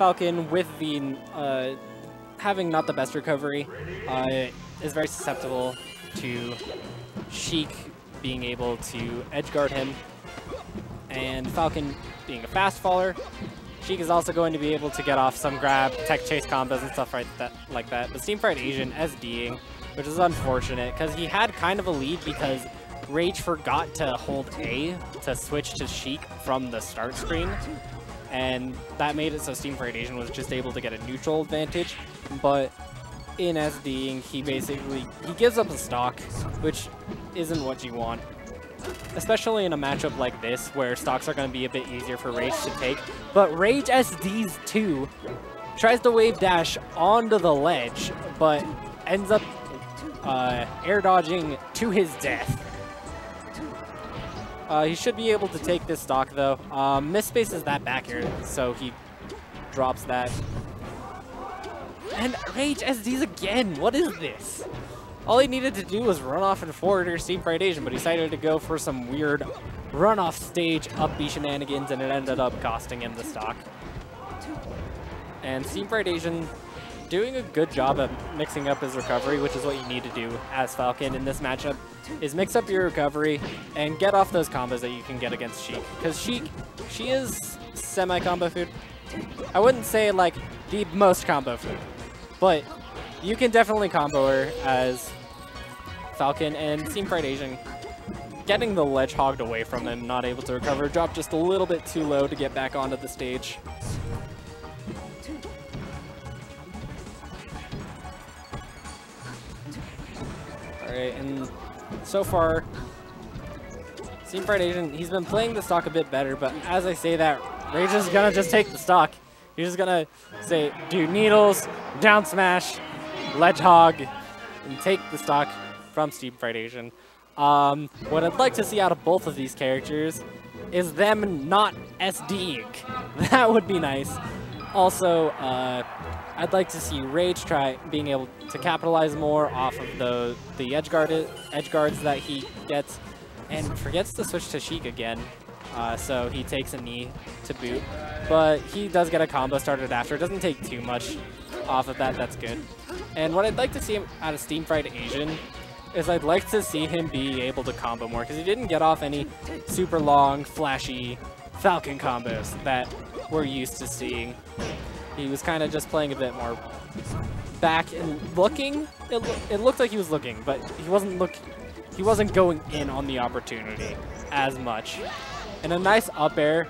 Falcon with the uh, having not the best recovery uh, is very susceptible to Sheik being able to edge guard him, and Falcon being a fast faller. Sheik is also going to be able to get off some grab, tech chase combos and stuff right that, like that. But Steam Asian SDing, which is unfortunate because he had kind of a lead because Rage forgot to hold A to switch to Sheik from the start screen. And that made it so Steam Asian was just able to get a neutral advantage. But in SDing, he basically, he gives up a stock, which isn't what you want. Especially in a matchup like this, where stocks are going to be a bit easier for Rage to take. But Rage SDs too, tries to wave dash onto the ledge, but ends up uh, air dodging to his death. Uh, he should be able to take this stock though. Um, misspaces that back here, so he drops that. And Rage SDs again, what is this? All he needed to do was run off and forward or Steam Fried Asian, but he decided to go for some weird run off stage up B shenanigans and it ended up costing him the stock. And Steam Fried Asian doing a good job of mixing up his recovery, which is what you need to do as Falcon in this matchup, is mix up your recovery and get off those combos that you can get against Sheik. Because Sheik, she is semi-combo food. I wouldn't say like the most combo food, but you can definitely combo her as Falcon and Steam Fried Asian. Getting the ledge hogged away from him, not able to recover, dropped just a little bit too low to get back onto the stage. Alright, and so far, Steam Fried Asian, he's been playing the stock a bit better, but as I say that, Rage is gonna just take the stock. He's just gonna say, do needles, down smash, ledge hog, and take the stock from Steam Fried Asian. Um, what I'd like to see out of both of these characters is them not SDing. That would be nice. Also, uh, I'd like to see Rage try being able to capitalize more off of the the edge guard edge guards that he gets, and forgets to switch to Sheik again. Uh, so he takes a knee to boot, but he does get a combo started after. It doesn't take too much off of that. That's good. And what I'd like to see out of Steam Fried Asian is I'd like to see him be able to combo more because he didn't get off any super long, flashy Falcon combos that we're used to seeing. He was kind of just playing a bit more back and looking. It, it looked like he was looking, but he wasn't look. He wasn't going in on the opportunity as much. And a nice up air,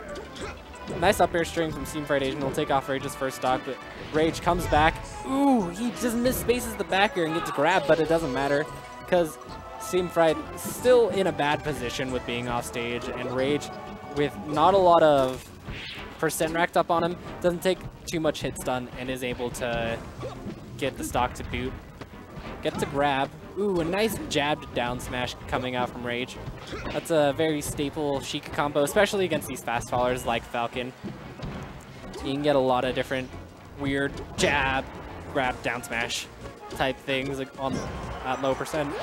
nice up air string from Steam Fried Asian will take off Rage's first stock, but Rage comes back. Ooh, he just misspaces the back air and gets grabbed, but it doesn't matter because Steam Fried still in a bad position with being off stage, and Rage with not a lot of percent racked up on him, doesn't take too much hit stun, and is able to get the stock to boot. Get to grab. Ooh, a nice jabbed down smash coming out from Rage. That's a very staple Sheik combo, especially against these fast fallers like Falcon. You can get a lot of different weird jab, grab, down smash type things on at low percent.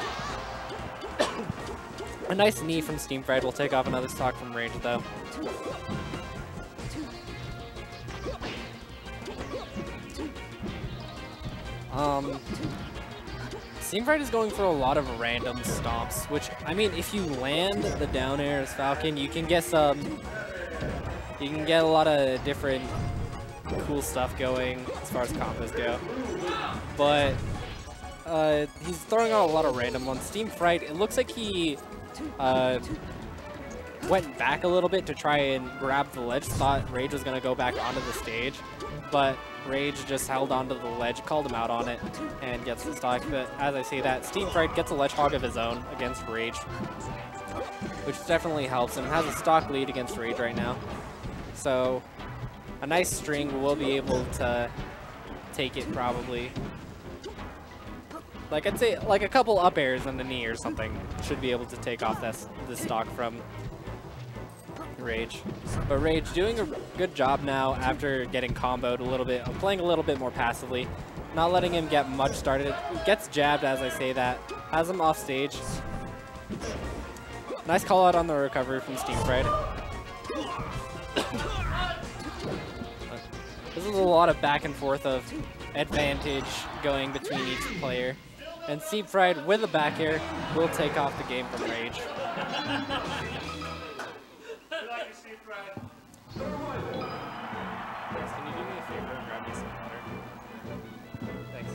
a nice knee from Steam Fried will take off another stock from Rage though. Um, is going for a lot of random stomps, which, I mean, if you land the down air as Falcon, you can get some, you can get a lot of different cool stuff going as far as combos go. But uh, he's throwing out a lot of random ones. Steam Fried, it looks like he uh, went back a little bit to try and grab the ledge. Thought Rage was going to go back onto the stage, but Rage just held onto the ledge, called him out on it, and gets the stock. But as I say that, Steam Fried gets a ledge hog of his own against Rage, which definitely helps him. Has a stock lead against Rage right now. So a nice string will be able to take it probably. Like I'd say like a couple up airs on the knee or something should be able to take off this, this stock from Rage. But Rage doing a good job now after getting comboed a little bit, playing a little bit more passively, not letting him get much started. Gets jabbed as I say that, has him off stage. Nice call out on the recovery from Steam Fried. This is a lot of back and forth of advantage going between each player. And Steam Fried with a back air will take off the game from Rage. Can you do me a favor and grab me some water? Thanks.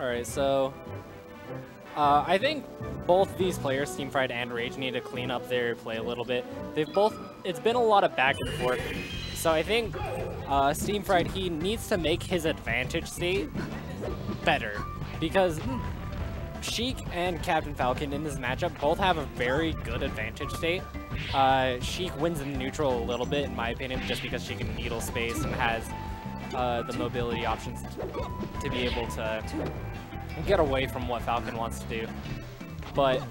Alright, so uh, I think both these players, Steam Fried and Rage, need to clean up their play a little bit. They've both, it's been a lot of back and forth. So I think uh, Steam Fried, he needs to make his advantage state better. Because Sheik and Captain Falcon in this matchup both have a very good advantage state. Uh, Sheik wins in neutral a little bit, in my opinion, just because she can needle space and has uh, the mobility options to be able to get away from what Falcon wants to do. But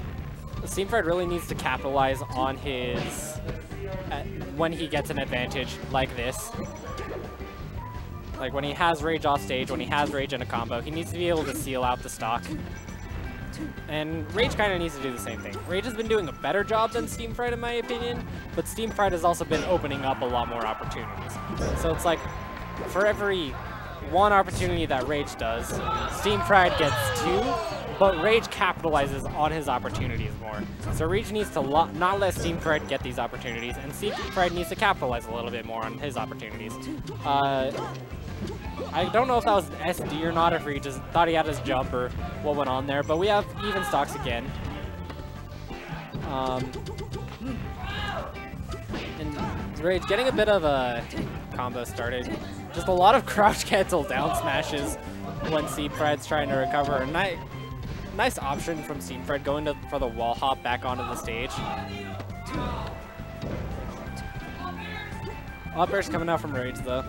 Steam Fried really needs to capitalize on his uh, when he gets an advantage like this. Like when he has Rage off stage, when he has Rage in a combo, he needs to be able to seal out the stock. And Rage kind of needs to do the same thing. Rage has been doing a better job than Steam Fried in my opinion, but Steam Fried has also been opening up a lot more opportunities. So it's like, for every one opportunity that Rage does, Steam Fried gets two, but Rage capitalizes on his opportunities more. So Rage needs to not let Steam Fried get these opportunities, and Steam Fried needs to capitalize a little bit more on his opportunities. Uh, I don't know if that was SD or not, if he just thought he had his jump or what went on there, but we have even stocks again. Um, and Rage getting a bit of a combo started. Just a lot of crouch cancel down smashes when Steam Fried's trying to recover. A nice, nice option from Steam Fried going to, for the wall hop back onto the stage. Up air's coming out from Rage though.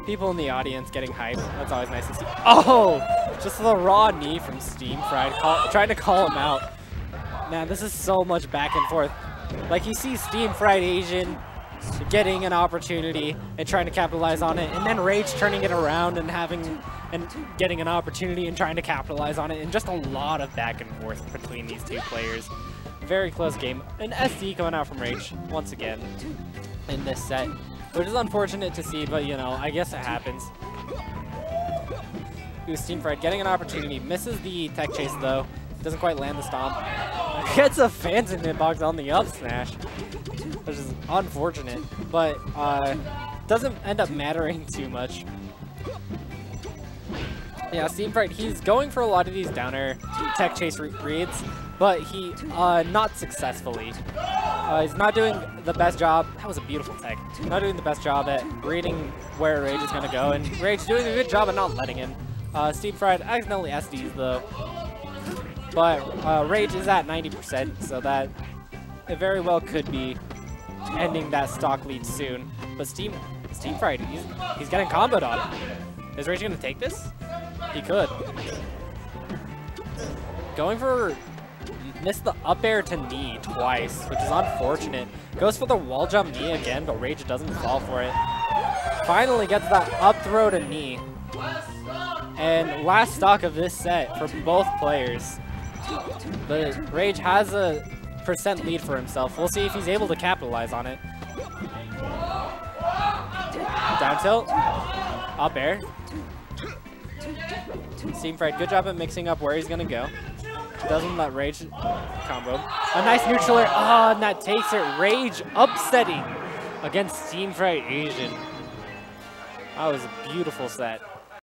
People in the audience getting hyped. That's always nice to see. Oh! Just the raw knee from Steam Fried, call, trying to call him out. Man, this is so much back and forth. Like, you see Steam Fried Asian getting an opportunity and trying to capitalize on it, and then Rage turning it around and having and getting an opportunity and trying to capitalize on it, and just a lot of back and forth between these two players. Very close game. An SD coming out from Rage once again in this set, which is unfortunate to see, but you know, I guess it happens. Who's Steam Fried getting an opportunity, misses the tech chase though, doesn't quite land the stomp. Gets a Phantom hitbox on the up smash which is unfortunate, but uh, doesn't end up mattering too much. Yeah, Steam Fried, he's going for a lot of these down air tech chase re reads, but he, uh, not successfully. Uh, he's not doing the best job. That was a beautiful tech. Not doing the best job at reading where Rage is going to go, and Rage doing a good job at not letting him. Uh, Steam Fried accidentally SDs though. But uh, Rage is at 90%, so that it very well could be ending that stock lead soon. But Steam Steam Fried, he's, he's getting comboed on. Is Rage going to take this? He could. Going for... Missed the up air to knee twice, which is unfortunate. Goes for the wall jump knee again, but Rage doesn't fall for it. Finally gets that up throw to knee. And last stock of this set for both players. But Rage has a percent lead for himself. We'll see if he's able to capitalize on it. Down tilt. Up air. Steam Fried, good job at mixing up where he's going to go. Doesn't let Rage combo. A nice neutral air. Oh, and that takes it. Rage upsetting against Steam Fried Asian. That was a beautiful set.